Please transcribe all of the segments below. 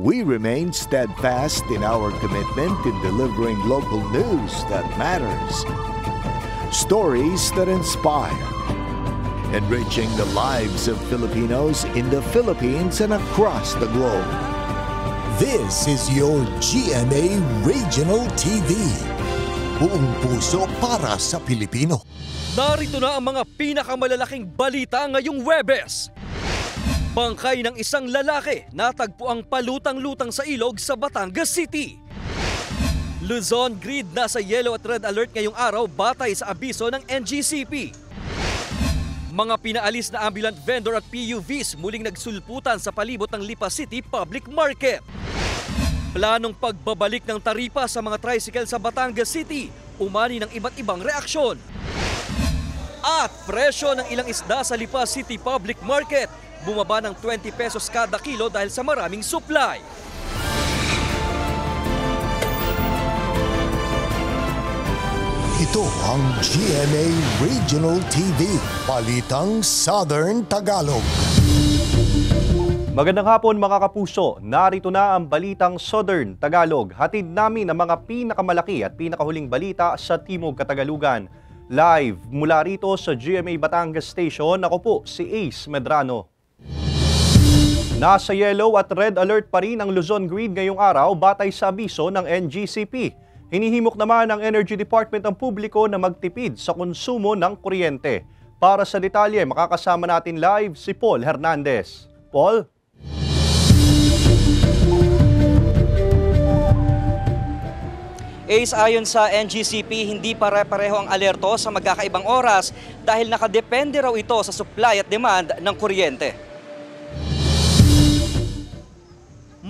we remain steadfast in our commitment in delivering local news that matters. Stories that inspire. Enriching the lives of Filipinos in the Philippines and across the globe. This is your GMA Regional TV. Buong puso para sa Pilipino. Narito na ang mga pinakamalalaking balita ngayong Webes. Bangkay ng isang lalaki natagpo ang palutang-lutang sa ilog sa Batangas City. Luzon Grid nasa yellow at red alert ngayong araw batay sa abiso ng NGCP. Mga pinaalis na ambulant vendor at PUVs muling nagsulputan sa palibot ng Lipa City Public Market. Planong pagbabalik ng taripa sa mga tricycle sa Batangas City, umani ng iba't ibang reaksyon. At presyo ng ilang isda sa Lipa City Public Market, bumaba ng 20 pesos kada kilo dahil sa maraming supply. Ito ang GMA Regional TV. Balitang Southern Tagalog. Magandang hapon mga kapuso, narito na ang Balitang Southern Tagalog. Hatid namin ang mga pinakamalaki at pinakahuling balita sa Timog Katagalugan. Live mula rito sa GMA Batangas Station, ako po si Ace Medrano. Nasa yellow at red alert pa rin ang Luzon Grid ngayong araw batay sa abiso ng NGCP. Hinihimok naman ng Energy Department ang publiko na magtipid sa konsumo ng kuryente. Para sa detalye, makakasama natin live si Paul Hernandez. Paul? Ace ayon sa NGCP, hindi pare-pareho ang alerto sa magkakaibang oras dahil nakadepende raw ito sa supply at demand ng kuryente.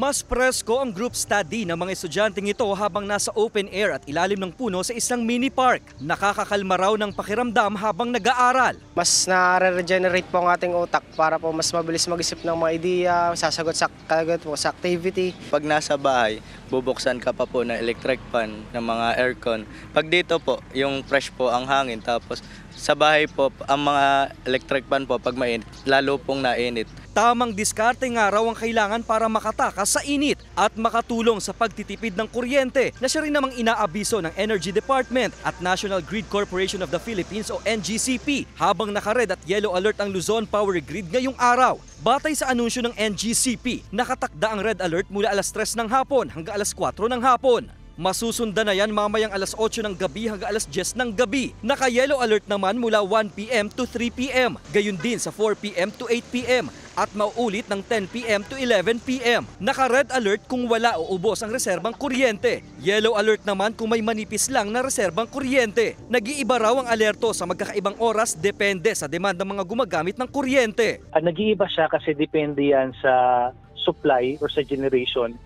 Mas presko ang group study ng mga estudyanteng ito habang nasa open air at ilalim ng puno sa isang mini park. Nakakakalma raw ng pakiramdam habang nag-aaral. mas na-regenerate po ang ating utak para po mas mabilis mag-isip ng mga ideya, sasagot sa kagad po sa activity. Pag nasa bahay, bubuksan ka pa po ng electric fan, ng mga aircon. Pag dito po, yung fresh po ang hangin. Tapos sa bahay po, ang mga electric fan po, pag mainit, lalo pong nainit. Tamang diskarte nga raw ang kailangan para makatakas sa init at makatulong sa pagtitipid ng kuryente na siya rin namang inaabiso ng Energy Department at National Grid Corporation of the Philippines o NGCP habang naka-red at yellow alert ang Luzon Power Grid ngayong araw. Batay sa anunsyo ng NGCP, nakatakda ang red alert mula alas 3 ng hapon hanggang alas 4 ng hapon. Masusundan na yan mamayang alas 8 ng gabi hanggang alas 10 ng gabi. Naka-yellow alert naman mula 1pm to 3pm, gayon din sa 4pm to 8pm at mauulit ng 10pm to 11pm. Naka-red alert kung wala o ubos ang reserbang kuryente. Yellow alert naman kung may manipis lang na reserbang kuryente. Nag-iiba raw ang alerto sa magkakaibang oras depende sa demand ng mga gumagamit ng kuryente. Ah, nag-iiba siya kasi depende yan sa supply or sa generation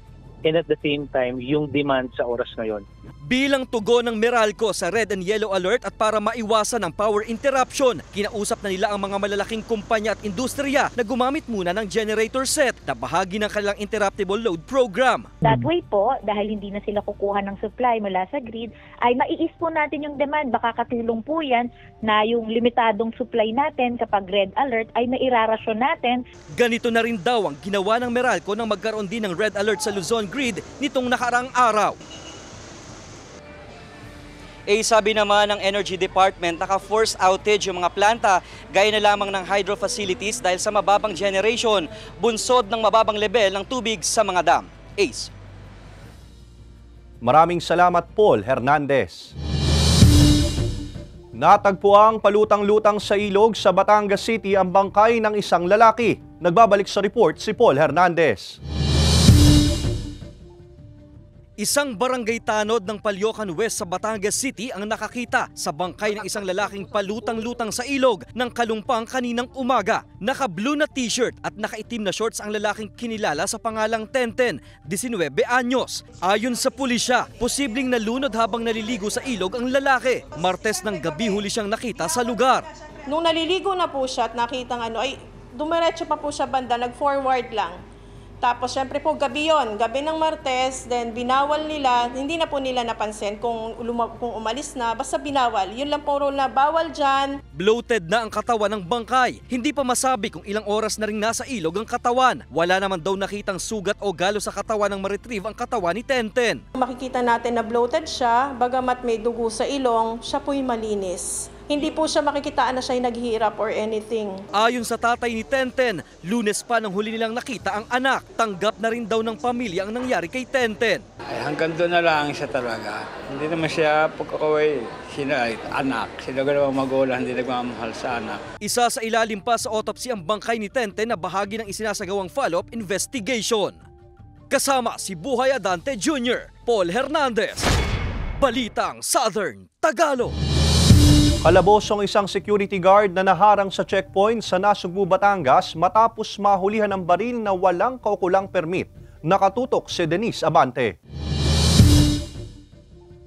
and at the same time yung demand sa oras ngayon. Bilang tugon ng Meralco sa red and yellow alert at para maiwasan ang power interruption, kinausap na nila ang mga malalaking kumpanya at industriya na gumamit muna ng generator set na bahagi ng kanilang interruptible load program. That way po, dahil hindi na sila kukuha ng supply mula sa grid, ay maiis po natin yung demand. Baka katulong po yan na yung limitadong supply natin kapag red alert ay mairarasyon natin. Ganito na rin daw ang ginawa ng Meralco nang magkaroon din ng red alert sa Luzon Grid nitong nakaraang araw. Eh sabi naman ng Energy Department, naka-force outage yung mga planta gaya na lamang ng hydro facilities dahil sa mababang generation, bunsod ng mababang level ng tubig sa mga dam. Ace. Maraming salamat Paul Hernandez. Natagpo ang palutang-lutang sa ilog sa Batangas City ang bangkay ng isang lalaki. Nagbabalik sa report si Paul Hernandez. Isang barangay tanod ng Palyokan West sa Batangas City ang nakakita sa bangkay ng isang lalaking palutang-lutang sa ilog ng kalumpang kaninang umaga. Naka-blue na t-shirt at nakaitim na shorts ang lalaking kinilala sa pangalang Tenten, 19 anyos. Ayon sa pulisya, posibleng nalunod habang naliligo sa ilog ang lalaki. Martes ng gabi huli siyang nakita sa lugar. Nung naliligo na po siya at nakita ano, ay dumiretso pa po siya banda, nag-forward lang. Tapos syempre po gabi yon, gabi ng Martes, then binawal nila, hindi na po nila napansin kung, luma- kung umalis na, basta binawal. Yun lang po rule na bawal dyan, Bloated na ang katawan ng bangkay. Hindi pa masabi kung ilang oras na rin nasa ilog ang katawan. Wala naman daw nakitang sugat o galo sa katawan ng ma-retrieve ang katawan ni Tenten. Makikita natin na bloated siya, bagamat may dugo sa ilong, siya po'y malinis. Hindi po siya makikitaan na siya'y naghihirap or anything. Ayon sa tatay ni Tenten, lunes pa nang huli nilang nakita ang anak. Tanggap na rin daw ng pamilya ang nangyari kay Tenten. Ay, hanggang doon na lang siya talaga. Hindi naman siya pagkakaway, sila ay anak. Sila dalawang magulang, hindi nagmamahal sa anak. Isa sa ilalim pa sa autopsy ang bangkay ni Tenten na bahagi ng isinasagawang follow-up investigation. Kasama si Buhay Adante Jr., Paul Hernandez. Balitang Southern Tagalog. Kalabos ang isang security guard na naharang sa checkpoint sa Nasugbu, Batangas matapos mahulihan ng baril na walang kaukulang permit. Nakatutok si Denise Abante.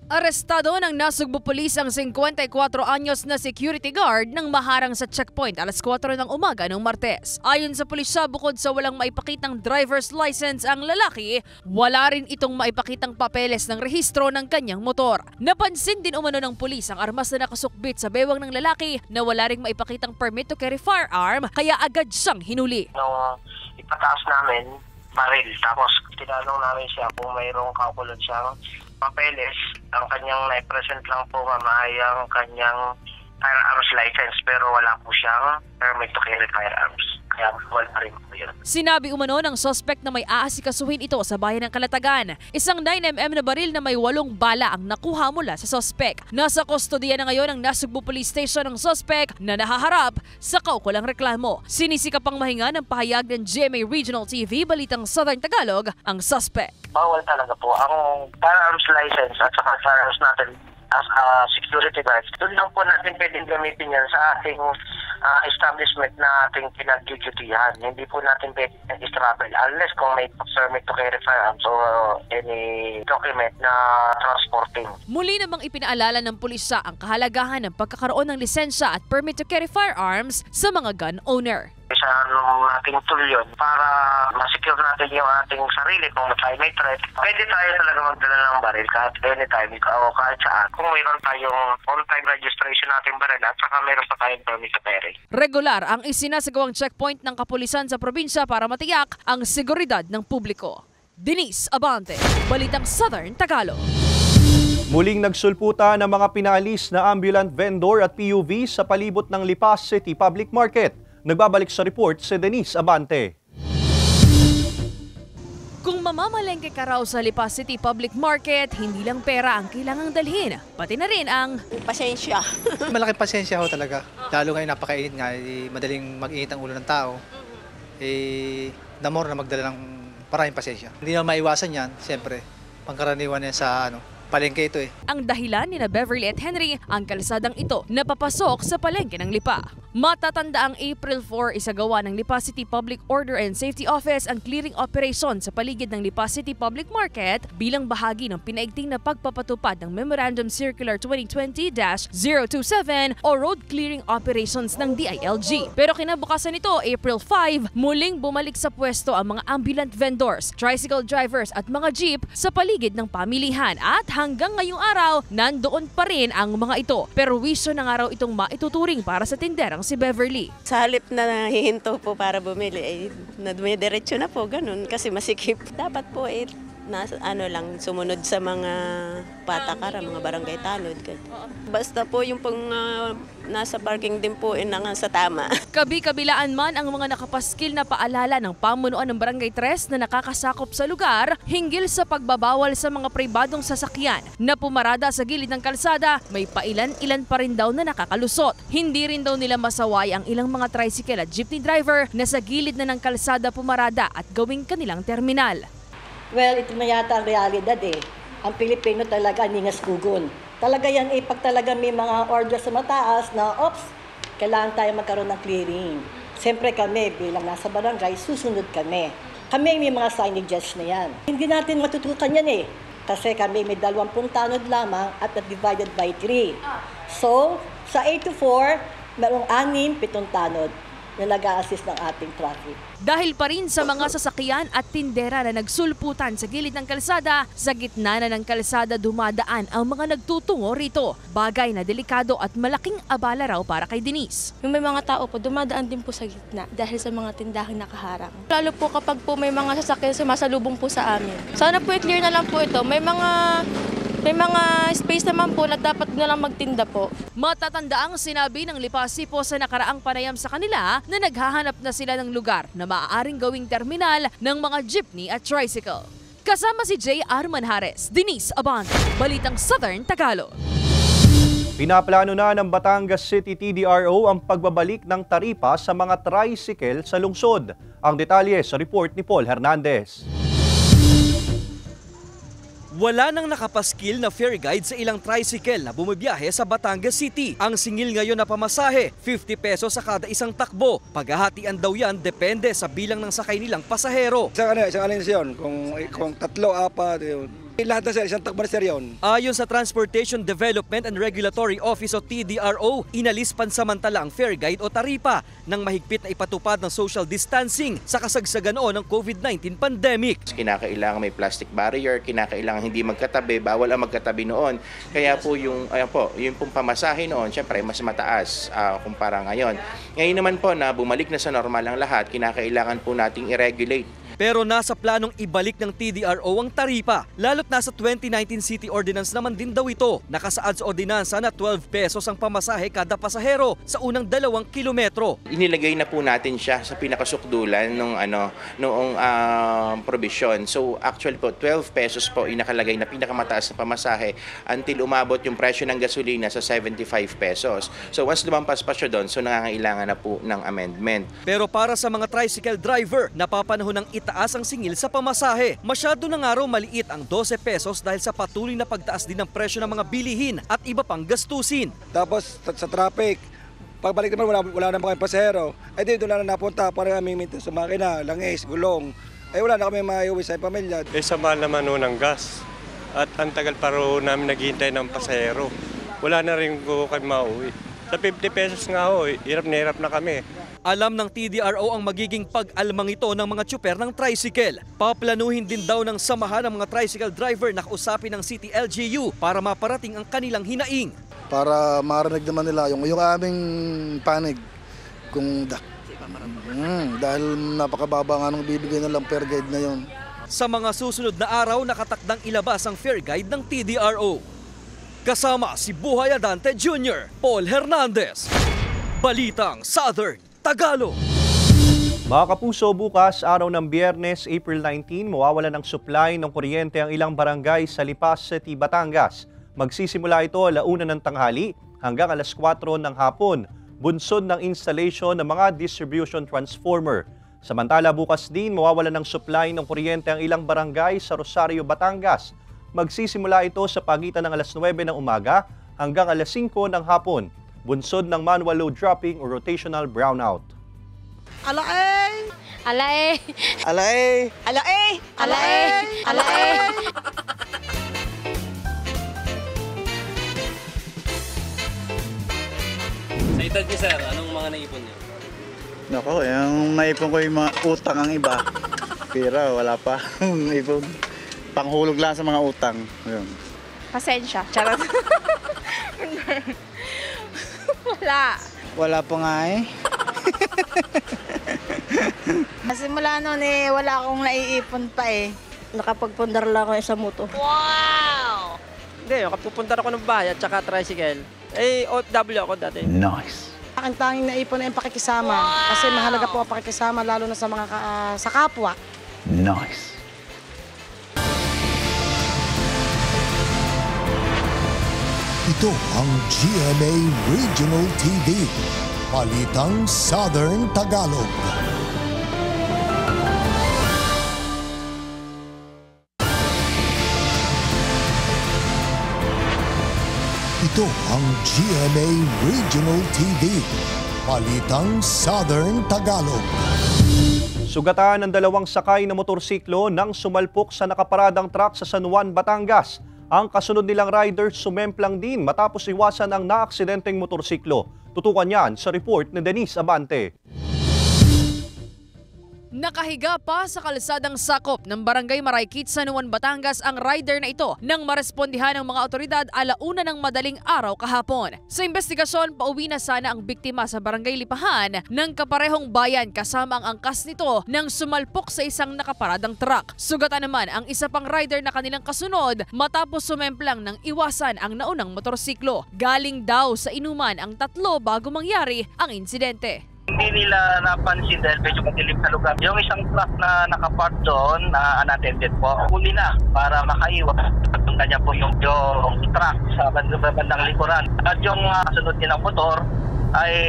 Arestado ng Nasugbu Police ang 54 anyos na security guard nang maharang sa checkpoint alas 4 ng umaga ng Martes. Ayon sa pulisya, bukod sa walang maipakitang driver's license ang lalaki, wala rin itong maipakitang papeles ng rehistro ng kanyang motor. Napansin din umano ng pulis ang armas na nakasukbit sa bewang ng lalaki na wala ring maipakitang permit to carry firearm kaya agad siyang hinuli. nung ipataas namin, baril. Tapos tinanong namin siya kung mayroong kaukulot siyang papeles. Ang kanyang na-present lang po mama ay ang kanyang firearms license pero wala po siyang permit to carry firearms. Kaya wala rin po yun. Sinabi umano ng suspect na may aasikasuhin ito sa bayan ng Kalatagan. Isang 9mm na baril na may walong bala ang nakuha mula sa suspect. Nasa kustodiya na ngayon ang Nasugbu Police Station ng suspect na nahaharap sa kaukulang reklamo. Sinisika pang mahinga ng pahayag ng GMA Regional TV Balitang Southern Tagalog ang suspect. Bawal talaga po. Ang firearms license at saka firearms natin as a security guard, doon lang po natin pwedeng gamitin yan sa ating ah, establishment na ating pinag-dutyhan. Hindi po natin pwedeng i-travel unless kung may permit to carry firearms or any document na transporting. Muli namang ipinaalala ng pulisya ang kahalagahan ng pagkakaroon ng lisensya at permit to carry firearms sa mga gun owner. Isa ng ating tool yun para masecure natin yung ating sarili kung tayo may threat. Pwede tayo talaga magdala ng baril kahit anytime o kahit saan. Kung mayroon tayong on-time registration nating baril at saka mayroon pa tayong permit to carry. Regular ang isinasagawang checkpoint ng kapulisan sa probinsya para matiyak ang seguridad ng publiko. Denise Abante, Balitang Southern Tagalog. Muling nagsulputa ng mga pinalis na ambulant vendor at PUV sa palibot ng Lipas City Public Market. Nagbabalik sa report si Denise Abante. Kung mamamalengke ka raw sa Lipas City Public Market, hindi lang pera ang kailangang dalhin, pati na rin ang Pasensya. Malaking pasensya ho talaga. Lalo ngayon napakainit nga, eh, madaling mag-init ang ulo ng tao. Eh, the more na magdala ng maraming pasensya. Hindi na maiwasan yan, siyempre. Pangkaraniwan yan sa ano, palengke ito eh. ang dahilan ni na Beverly at Henry ang kalsadang ito na papasok sa palengke ng Lipa. Matatanda ang April 4 isagawa ng Lipa City Public Order and Safety Office ang clearing operation sa paligid ng Lipa City Public Market bilang bahagi ng pinaigting na pagpapatupad ng Memorandum Circular 2020-027 o Road Clearing Operations ng DILG. Pero kinabukasan nito, April 5, muling bumalik sa pwesto ang mga ambulant vendors, tricycle drivers at mga jeep sa paligid ng pamilihan at hanggang ngayong araw, nandoon pa rin ang mga ito. Pero wisyo na nga raw itong maituturing para sa tinderang si Beverly. Sa halip na nahihinto po para bumili, eh, nadumi-diretso na po, ganun, kasi masikip. Dapat po, eh, nasa, ano lang, sumunod sa mga patakaran, mga barangay tanod. Basta po yung pang ah, nasa parking din po, eh, nang sa tama. Kabi-kabilaan man ang mga nakapaskil na paalala ng pamunuan ng Barangay 3 na nakakasakop sa lugar hinggil sa pagbabawal sa mga pribadong sasakyan na pumarada sa gilid ng kalsada, may pailan-ilan pa rin daw na nakakalusot. Hindi rin daw nila masaway ang ilang mga tricycle at jeepney driver na sa gilid na ng kalsada pumarada at gawing kanilang terminal. Well, ito na yata ang realidad eh. Ang Pilipino talaga ningas kugon. Talaga yan eh, pag talaga may mga order sa mataas na, ops, kailangan tayo magkaroon ng clearing. Siyempre kami, bilang nasa barangay, susunod kami. Kami may mga signages na yan. Hindi natin matutukan yan eh. Kasi kami may 20 tanod lamang at divided by 3. So, sa 8 to 4, merong 6, 7 tanod na nag assist ng ating traffic. Dahil pa rin sa mga sasakyan at tindera na nagsulputan sa gilid ng kalsada, sa gitna na ng kalsada dumadaan ang mga nagtutungo rito. Bagay na delikado at malaking abala raw para kay Denise. Yung may mga tao po, dumadaan din po sa gitna dahil sa mga tindahang nakaharang. Lalo po kapag po may mga sasakyan sumasalubong po sa amin. Sana po i-clear na lang po ito. May mga may mga space naman po na dapat na lang magtinda po. Matatanda ang sinabi ng Lipasipo sa nakaraang panayam sa kanila na naghahanap na sila ng lugar na maaaring gawing terminal ng mga jeepney at tricycle. Kasama si J. R. Manhares, Denise Abante, Balitang Southern Tagalog. Pinaplano na ng Batangas City TDRO ang pagbabalik ng taripa sa mga tricycle sa lungsod. Ang detalye sa report ni Paul Hernandez. Wala nang nakapaskil na fare guide sa ilang tricycle na bumibiyahe sa Batangas City. Ang singil ngayon na pamasahe, 50 pesos sa kada isang takbo. Paghahatian daw yan depende sa bilang ng sakay nilang pasahero. Isang ano, isang alin yun. Kung, kung tatlo, apat, yun. Lahat na sir, isang takbo na sir yun. Ayon sa Transportation Development and Regulatory Office o TDRO, inalis pansamantala ang fare guide o taripa nang mahigpit na ipatupad ng social distancing sa kasagsagan noon ng COVID-19 pandemic. Kinakailangan may plastic barrier, kinakailangan hindi magkatabi, bawal ang magkatabi noon. Kaya po yung, ayan po, yung pong pamasahe noon, syempre mas mataas uh, kumpara ngayon. Ngayon naman po na bumalik na sa normal ang lahat, kinakailangan po nating i-regulate pero nasa planong ibalik ng TDRO ang taripa, lalo't nasa 2019 City Ordinance naman din daw ito. Nakasaad sa ordinansa na 12 pesos ang pamasahe kada pasahero sa unang dalawang kilometro. Inilagay na po natin siya sa pinakasukdulan nung ano noong uh, provision. So actually po 12 pesos po inakalagay na pinakamataas na pamasahe until umabot yung presyo ng gasolina sa 75 pesos. So once lumampas pa siya doon, so nangangailangan na po ng amendment. Pero para sa mga tricycle driver, napapanahon ng itaas ang singil sa pamasahe. Masyado na nga raw maliit ang 12 pesos dahil sa patuloy na pagtaas din ng presyo ng mga bilihin at iba pang gastusin. Tapos sa traffic, pagbalik naman wala, wala na mga pasahero. Ay di doon na napunta para kami mintin sa makina, langis, gulong. Ay wala na kami maiuwi sa pamilya. Eh sa mahal naman nun ng gas. At ang tagal pa ro namin naghihintay ng pasahero. Wala na rin ko kami mauwi. Sa 50 pesos nga ho, hirap na hirap na kami. Alam ng TDRO ang magiging pag-almang ito ng mga tsuper ng tricycle. Paplanuhin din daw ng samahan ng mga tricycle driver na kausapin ng City LGU para maparating ang kanilang hinaing. Para marinig naman nila yung, yung aming panig kung da, mm, dahil napakababa nga nung bibigay nilang fair guide na yon. Sa mga susunod na araw, nakatakdang ilabas ang fair guide ng TDRO. Kasama si Buhay Adante Jr., Paul Hernandez. Balitang Southern Tagalog. Mga kapuso, bukas, araw ng biyernes, April 19, mawawala ng supply ng kuryente ang ilang barangay sa Lipas City, Batangas. Magsisimula ito alauna ng tanghali hanggang alas 4 ng hapon, bunsod ng installation ng mga distribution transformer. Samantala, bukas din, mawawala ng supply ng kuryente ang ilang barangay sa Rosario, Batangas. Magsisimula ito sa pagitan ng alas 9 ng umaga hanggang alas 5 ng hapon bunsod ng manual load dropping o rotational brownout. Alae! Alae! Alae! Alae! Alae! Alae! Sa edad niyo sir, anong mga naipon niyo? Nako, yung naipon ko yung mga utang ang iba. Pero wala pa ipon. Panghulog lang sa mga utang. Yun. Pasensya. Charot. Wala. Wala pa nga eh. Simula noon eh, wala akong naiipon pa eh. Nakapagpundar lang ako sa moto. Wow! Hindi, kapupundar ako ng bahay at saka tricycle. Eh, OFW ako dati. Nice. Aking tanging naipon ay ang pakikisama. Kasi mahalaga po ang pakikisama lalo na sa mga ka- ah, sa kapwa. Nice. Ito ang GMA Regional TV. Balitang Southern Tagalog. Ito ang GMA Regional TV. Balitang Southern Tagalog. Sugatan ng dalawang sakay na motorsiklo nang sumalpok sa nakaparadang truck sa San Juan, Batangas. Ang kasunod nilang rider sumemplang din matapos iwasan ang naaksidenteng motorsiklo. Tutukan yan sa report ni Denise Abante. Nakahiga pa sa kalsadang sakop ng Barangay Maraykit sa Nuan, Batangas ang rider na ito nang marespondihan ng mga otoridad alauna ng madaling araw kahapon. Sa investigasyon, pauwi na sana ang biktima sa Barangay Lipahan ng kaparehong bayan kasama ang angkas nito nang sumalpok sa isang nakaparadang truck. Sugatan naman ang isa pang rider na kanilang kasunod matapos sumemplang ng iwasan ang naunang motorsiklo. Galing daw sa inuman ang tatlo bago mangyari ang insidente. Hindi nila napansin dahil medyo madilim sa lugar. Yung isang truck na nakapark doon na unattended po, huli na para makaiwas. Ang kanya po yung, yung truck sa bandang, likuran. At yung uh, sunod nilang motor ay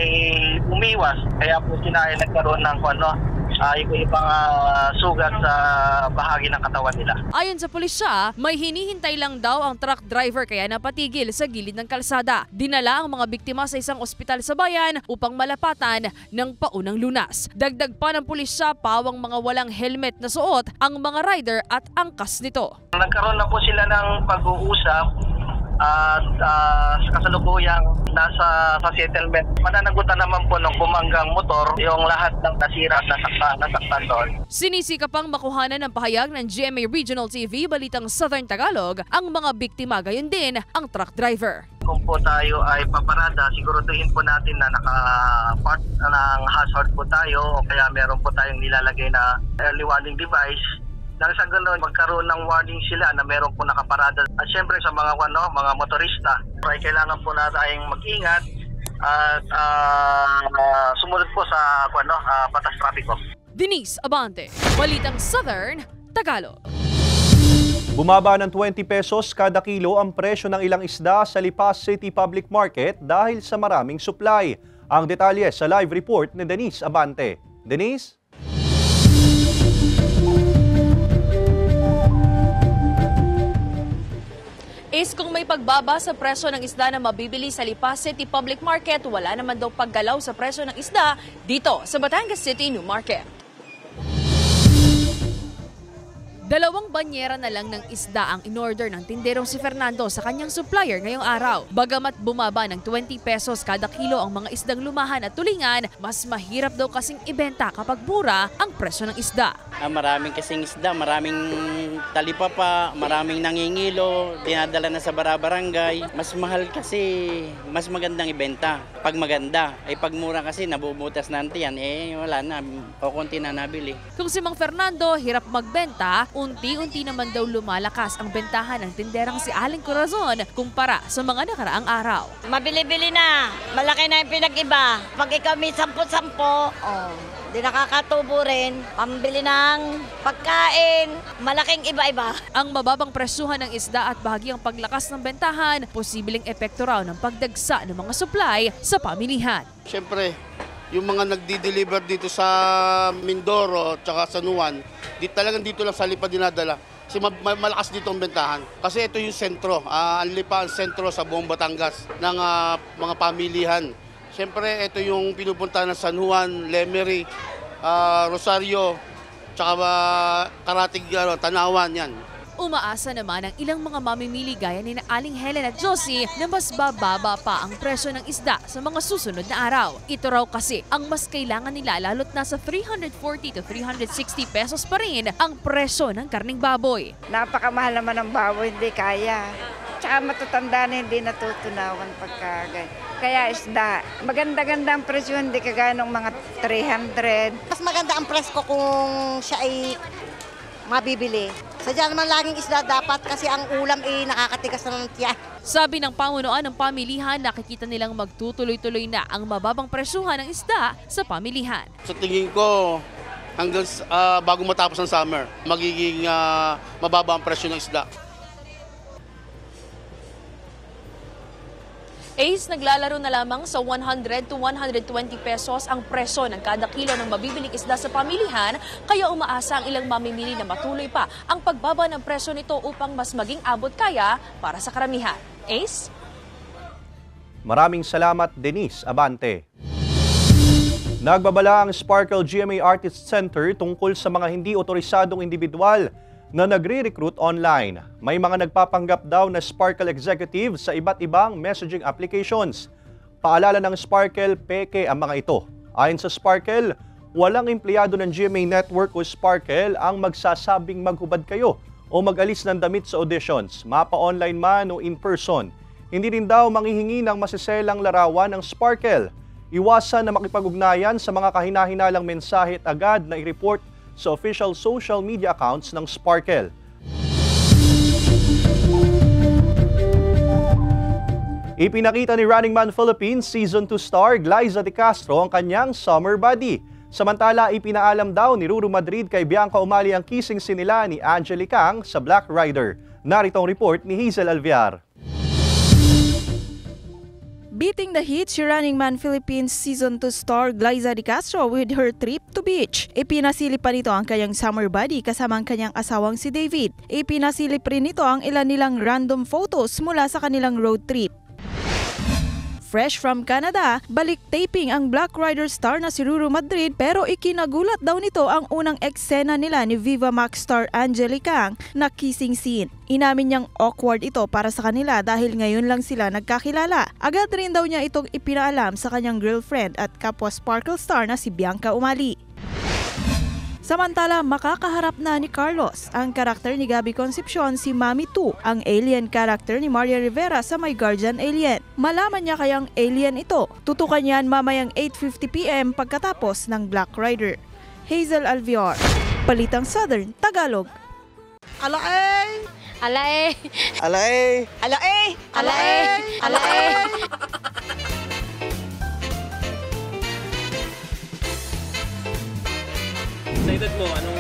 umiwas. Kaya po ay nagkaroon ng ano, uh, ibang uh, sugat sa bahagi ng katawan nila. Ayon sa pulisya, may hinihintay lang daw ang truck driver kaya napatigil sa gilid ng kalsada. Dinala ang mga biktima sa isang ospital sa bayan upang malapatan ng paunang lunas. Dagdag pa ng pulisya, pawang mga walang helmet na suot ang mga rider at angkas nito. Nagkaroon na po sila ng pag-uusap at uh, sa kasalukuyang nasa sa settlement. Mananagutan naman po ng bumanggang motor yung lahat ng nasira at nasaktan, nasaktan doon. Sinisika pang makuhanan ng pahayag ng GMA Regional TV Balitang Southern Tagalog ang mga biktima gayon din ang truck driver. Kung po tayo ay paparada, siguraduhin po natin na naka-part ng hazard po tayo o kaya meron po tayong nilalagay na early warning device nang sa ganoon magkaroon ng warning sila na meron po nakaparada. At syempre sa mga ano, mga motorista, ay kailangan po na tayong mag-ingat at uh, uh, sumunod po sa ano, uh, batas trapiko. Denise Abante, Balitang Southern, Tagalog. Bumaba ng 20 pesos kada kilo ang presyo ng ilang isda sa Lipas City Public Market dahil sa maraming supply. Ang detalye sa live report ni Denise Abante. Denise? Is kung may pagbaba sa presyo ng isda na mabibili sa Lipas City Public Market, wala naman daw paggalaw sa presyo ng isda dito sa Batangas City New Market. Dalawang banyera na lang ng isda ang in-order ng tinderong si Fernando sa kanyang supplier ngayong araw. Bagamat bumaba ng 20 pesos kada kilo ang mga isdang lumahan at tulingan, mas mahirap daw kasing ibenta kapag mura ang presyo ng isda. Ah, maraming kasing isda, maraming talipapa, maraming nangingilo, dinadala na sa barabarangay. Mas mahal kasi, mas magandang ibenta. Pag maganda, ay pag mura kasi nabubutas na yan, eh wala na, o konti na nabili. Kung si Mang Fernando hirap magbenta, unti-unti naman daw lumalakas ang bentahan ng tinderang si Aling Corazon kumpara sa mga nakaraang araw. Mabili-bili na, malaki na yung pinag-iba. Pag ikaw may sampu-sampo, oh, di nakakatubo rin. Pambili ng pagkain, malaking iba-iba. Ang mababang presyuhan ng isda at bahagyang paglakas ng bentahan, posibleng epekto raw ng pagdagsa ng mga supply sa pamilihan. Siyempre, yung mga nagdi-deliver dito sa Mindoro at sa Nuan, di, talagang dito lang sa Lipa dinadala. Kasi ma- ma- malakas dito ang bentahan. Kasi ito yung sentro, uh, ang Lipa ang sentro sa buong Batangas ng uh, mga pamilihan. Siyempre, ito yung pinupunta ng San Juan, Lemery, uh, Rosario, tsaka uh, Karatig, uh, Tanawan, yan. Umaasa naman ang ilang mga mamimili gaya ni Aling Helen at Josie na mas bababa pa ang presyo ng isda sa mga susunod na araw. Ito raw kasi ang mas kailangan nila lalo't nasa 340 to 360 pesos pa rin ang presyo ng karning baboy. Napakamahal naman ng baboy, hindi kaya. Tsaka matatanda na hindi natutunawan pagka Kaya isda, maganda-ganda ang presyo, hindi kagaya ng mga 300. Mas maganda ang presko kung siya ay mabibili. Sadya naman laging isda dapat kasi ang ulam ay nakakatigas na ng tiyan. Sabi ng pamunuan ng pamilihan, nakikita nilang magtutuloy-tuloy na ang mababang presyuhan ng isda sa pamilihan. Sa tingin ko, hanggang uh, bago matapos ng summer, magiging uh, mababa ang presyo ng isda. Ace, naglalaro na lamang sa 100 to 120 pesos ang presyo ng kada kilo ng mabibiling isda sa pamilihan, kaya umaasa ang ilang mamimili na matuloy pa ang pagbaba ng presyo nito upang mas maging abot kaya para sa karamihan. Ace? Maraming salamat, Denise Abante. Nagbabala ang Sparkle GMA Artist Center tungkol sa mga hindi otorisadong individual na nagre-recruit online. May mga nagpapanggap daw na Sparkle executive sa iba't ibang messaging applications. Paalala ng Sparkle, peke ang mga ito. Ayon sa Sparkle, walang empleyado ng GMA Network o Sparkle ang magsasabing maghubad kayo o mag-alis ng damit sa auditions, mapa-online man o in-person. Hindi rin daw manghihingi ng masiselang larawan ng Sparkle. Iwasan na makipag-ugnayan sa mga kahinahinalang mensahe at agad na i-report sa official social media accounts ng Sparkle. Ipinakita ni Running Man Philippines Season 2 star Glyza De Castro ang kanyang summer body. Samantala, ipinaalam daw ni Ruru Madrid kay Bianca Umali ang kissing scene nila ni Angelique Kang sa Black Rider. Narito ang report ni Hazel Alviar. Beating the heat si Running Man Philippines Season 2 star Glyza De Castro with her trip to beach. Ipinasilip pa nito ang kanyang summer body kasama ang kanyang asawang si David. Ipinasilip rin nito ang ilan nilang random photos mula sa kanilang road trip. Fresh from Canada, balik taping ang Black Rider star na si Ruru Madrid pero ikinagulat daw nito ang unang eksena nila ni Viva Max star Angelique Kang na kissing scene. Inamin niyang awkward ito para sa kanila dahil ngayon lang sila nagkakilala. Agad rin daw niya itong ipinaalam sa kanyang girlfriend at kapwa Sparkle star na si Bianca Umali. Samantala, makakaharap na ni Carlos, ang karakter ni Gabby Concepcion si Mami 2, ang alien karakter ni Maria Rivera sa My Guardian Alien. Malaman niya kayang alien ito. Tutukan yan mamayang 8.50pm pagkatapos ng Black Rider. Hazel Alviar, Palitang Southern, Tagalog. Alae! Alae! Alae! Alae! Alae! Alae! Sa edad mo, anong?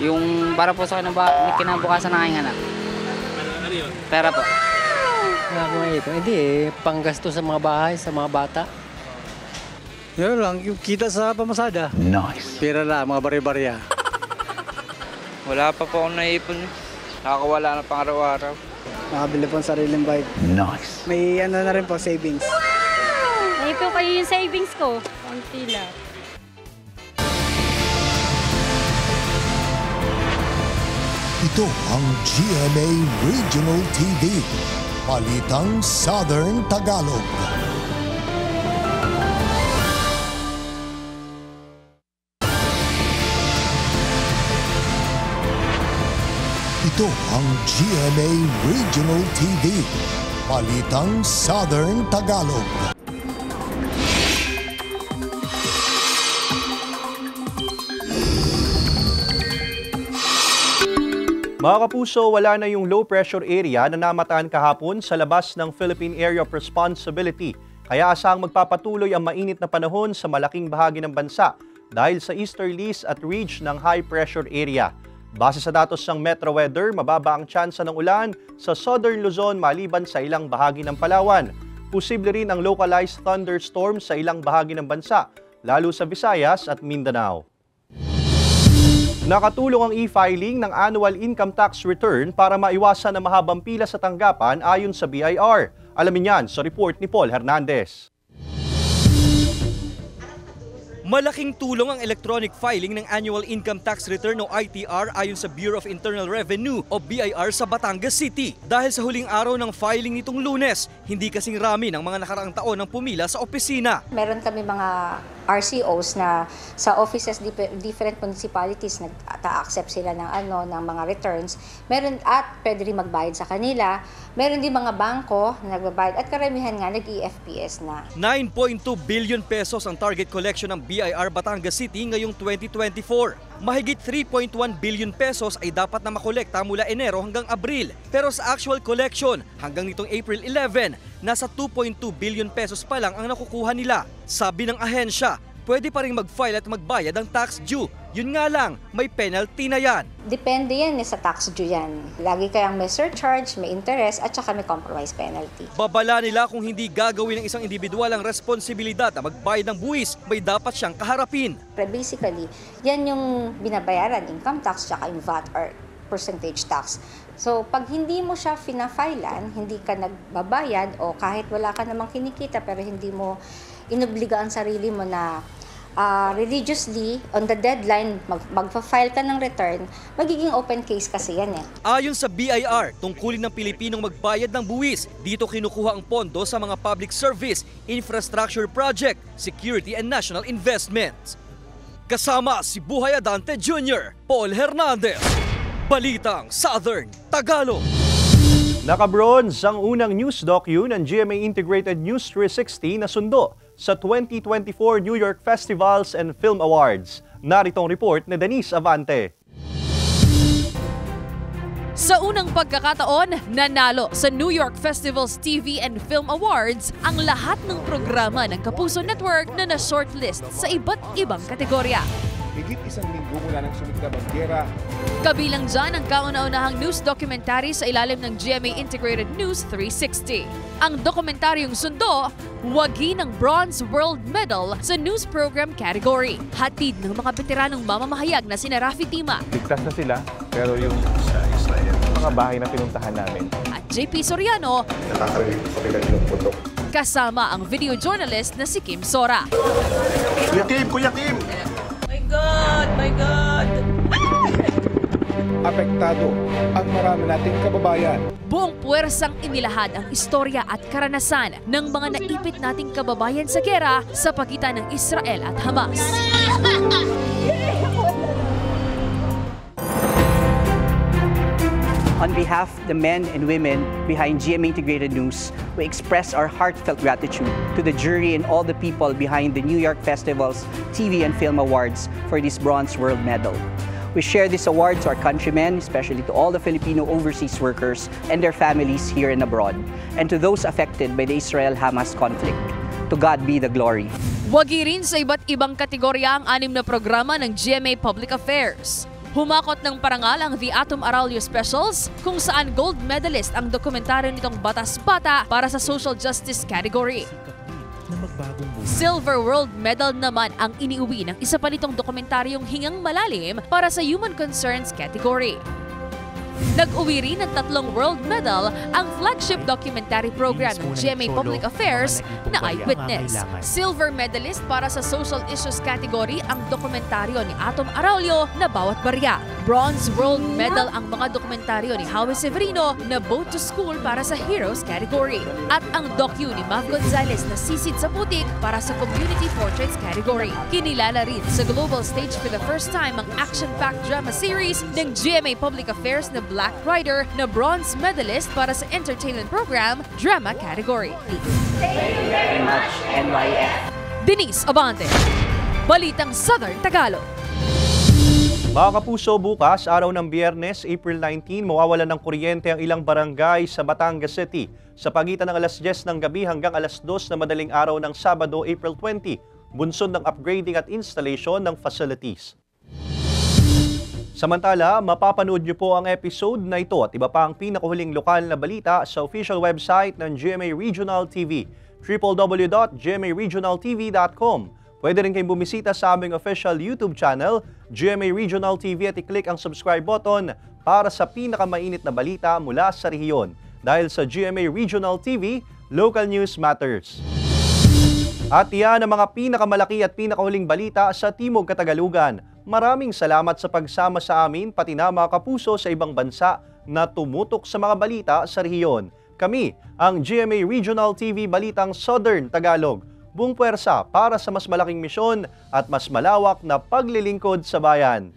Yung para po sa akin ba, kinabukasan ng aking anak. Ano, ano yun? Pera po. Ko ito. Hindi eh, panggasto sa mga bahay, sa mga bata. Yun lang, yung kita sa pamasada. Nice. Pera lang, mga bari-barya. Wala pa po akong naipon. Nakakawala na pang araw-araw. Nakabili po ng sariling bike. Nice. May ano na rin po, savings. Naipon ko yung savings ko. Konti lang. Ito ang GMA Regional TV. Balitang Southern Tagalog. Ito ang GMA Regional TV. Balitang Southern Tagalog. Mga kapuso, wala na yung low pressure area na namataan kahapon sa labas ng Philippine Area of Responsibility. Kaya asang magpapatuloy ang mainit na panahon sa malaking bahagi ng bansa dahil sa easterlies at ridge ng high pressure area. Base sa datos ng Metro Weather, mababa ang tsansa ng ulan sa Southern Luzon maliban sa ilang bahagi ng Palawan. Posible rin ang localized thunderstorms sa ilang bahagi ng bansa, lalo sa Visayas at Mindanao. Nakatulong ang e-filing ng annual income tax return para maiwasan ang mahabang pila sa tanggapan ayon sa BIR. Alamin yan sa report ni Paul Hernandez. Malaking tulong ang electronic filing ng Annual Income Tax Return o ITR ayon sa Bureau of Internal Revenue o BIR sa Batangas City. Dahil sa huling araw ng filing nitong lunes, hindi kasing rami ng mga nakaraang taon ang pumila sa opisina. Meron kami mga RCOs na sa offices different municipalities nag-accept sila ng ano ng mga returns. Meron at pwede rin magbayad sa kanila. Meron din mga bangko na nagbabayad at karamihan nga nag-EFPS na. 9.2 billion pesos ang target collection ng BIR Batangas City ngayong 2024. Mahigit 3.1 billion pesos ay dapat na makolekta mula Enero hanggang Abril. Pero sa actual collection, hanggang nitong April 11, nasa 2.2 billion pesos pa lang ang nakukuha nila. Sabi ng ahensya, pwede pa rin mag-file at magbayad ang tax due. Yun nga lang, may penalty na yan. Depende yan eh, sa tax due yan. Lagi kayang may surcharge, may interest at saka may compromise penalty. Babala nila kung hindi gagawin ng isang individual ang responsibilidad na magbayad ng buwis, may dapat siyang kaharapin. Pero basically, yan yung binabayaran, income tax tsaka yung VAT or percentage tax. So, pag hindi mo siya fina-filean, hindi ka nagbabayad o kahit wala ka namang kinikita pero hindi mo inobliga ang sarili mo na uh, religiously, on the deadline, mag magpa-file ka ng return, magiging open case kasi yan eh. Ayon sa BIR, tungkulin ng Pilipinong magbayad ng buwis. Dito kinukuha ang pondo sa mga public service, infrastructure project, security and national investments. Kasama si Buhay Adante Jr., Paul Hernandez. Balitang Southern Tagalog. Naka-bronze ang unang news docu ng GMA Integrated News 360 na sundo sa 2024 New York Festivals and Film Awards. Narito ang report ni Denise Avante. Sa unang pagkakataon, nanalo sa New York Festivals TV and Film Awards ang lahat ng programa ng Kapuso Network na na-shortlist sa iba't ibang kategorya. Higit isang linggo mula ng sumit na banggera, Kabilang dyan ang kauna-unahang news documentary sa ilalim ng GMA Integrated News 360. Ang dokumentaryong sundo, wagi ng Bronze World Medal sa news program category. Hatid ng mga veteranong mamamahayag na sina Rafi Tima ligtas na sila, pero yung mga bahay na pinuntahan namin, at JP Soriano nakakarinig sa kanilang putok. kasama ang video journalist na si Kim Sora. Kuya Kim! Kuya Kim! God! My God! Apektado ang marami nating kababayan. Buong puwersang inilahad ang istorya at karanasan ng mga naipit nating kababayan sa gera sa pagitan ng Israel at Hamas. On behalf of the men and women behind GMA Integrated News, we express our heartfelt gratitude to the jury and all the people behind the New York Festival's TV and Film Awards for this Bronze World Medal. We share this award to our countrymen, especially to all the Filipino overseas workers and their families here and abroad, and to those affected by the Israel-Hamas conflict. To God be the glory. Wagi rin sa iba't ibang kategorya ang anim na programa ng GMA Public Affairs. Humakot ng parangal ang The Atom Aralio Specials kung saan gold medalist ang dokumentaryo nitong Batas Bata para sa social justice category. Silver World Medal naman ang iniuwi ng isa pa nitong dokumentaryong Hingang Malalim para sa Human Concerns category. Nag-uwi rin ng tatlong World Medal ang flagship documentary program ng GMA Public Affairs na Eyewitness. Silver medalist para sa social issues category ang dokumentaryo ni Atom Araulio na Bawat Barya. Bronze World Medal ang mga dokumentaryo ni Howie Severino na Boat to School para sa Heroes category. At ang docu ni Mav Gonzalez na Sisid sa Putik para sa Community Portraits category. Kinilala rin sa global stage for the first time ang action-packed drama series ng GMA Public Affairs na Black Rider na bronze medalist para sa entertainment program drama category. Thank you very much, NYF. Denise Abante, Balitang Southern Tagalog. Mga kapuso, bukas, araw ng biyernes, April 19, mawawalan ng kuryente ang ilang barangay sa Batangas City sa pagitan ng alas 10 ng gabi hanggang alas 2 na madaling araw ng Sabado, April 20, bunsod ng upgrading at installation ng facilities. Samantala, mapapanood niyo po ang episode na ito at iba pa ang pinakahuling lokal na balita sa official website ng GMA Regional TV, www.gmaregionaltv.com. Pwede rin kayong bumisita sa aming official YouTube channel, GMA Regional TV at i-click ang subscribe button para sa pinakamainit na balita mula sa rehiyon. Dahil sa GMA Regional TV, local news matters. At yan ang mga pinakamalaki at pinakahuling balita sa Timog Katagalugan. Maraming salamat sa pagsama sa amin pati na mga kapuso sa ibang bansa na tumutok sa mga balita sa rehiyon. Kami, ang GMA Regional TV Balitang Southern Tagalog, buong puwersa para sa mas malaking misyon at mas malawak na paglilingkod sa bayan.